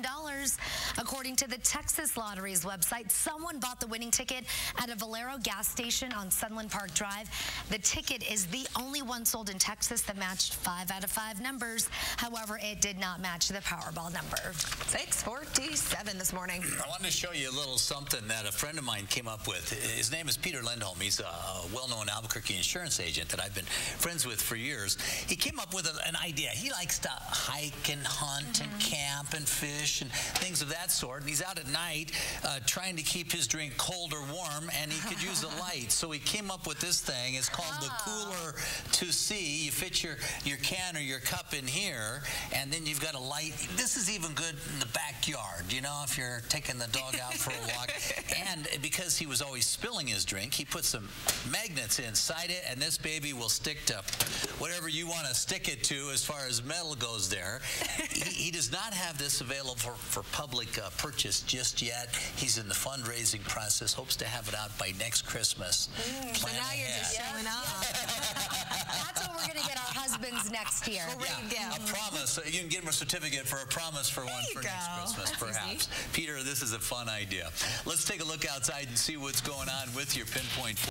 dollars. According to the Texas Lottery's website, someone bought the winning ticket at a Valero gas station on Sunland Park Drive. The ticket is the only one sold in Texas that matched five out of five numbers. However, it did not match the Powerball number. 647 this morning. I wanted to show you a little something that a friend of mine came up with. His name is Peter Lindholm. He's a well-known Albuquerque insurance agent that I've been friends with for years. He came up with an idea. He likes to hike and hunt mm -hmm. and mm-hmm. camp and fish fish and things of that sort. And he's out at night uh, trying to keep his drink cold or warm, and he could use a light. So he came up with this thing. It's called the Cooler 2 See. You fit your, your can or your cup in here, and then you've got a light. This is even good in the backyard, you know, if you're taking the dog out for a walk. and because he was always spilling his drink, he put some magnets inside it, and this baby will stick to whatever you want to stick it to as far as metal goes there. he, he does not have this available for, for public uh, purchase just yet. He's in the fundraising process, hopes to have it out by next Christmas. Mm, so now ahead. you're just showing off. That's what we're going to get our husbands next year. yeah, a promise. You can get him a certificate for a promise for one for go. next Christmas, perhaps. Peter, this is a fun idea. Let's take a look outside and see what's going on with your pinpoint.